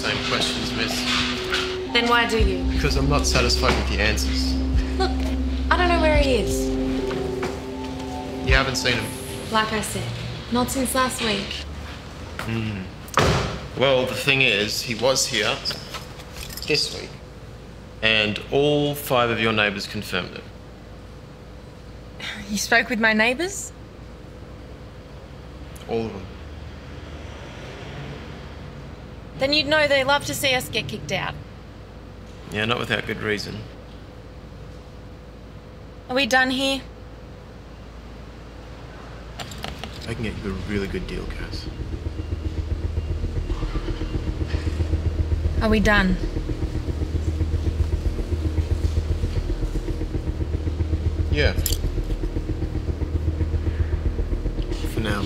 same questions, miss. Then why do you? Because I'm not satisfied with the answers. Look, I don't know where he is. You haven't seen him. Like I said, not since last week. Hmm. Well, the thing is, he was here this week, and all five of your neighbours confirmed it. You spoke with my neighbours? All of them. Then you'd know they love to see us get kicked out. Yeah, not without good reason. Are we done here? I can get you a really good deal, Cass. Are we done? Yeah. For now.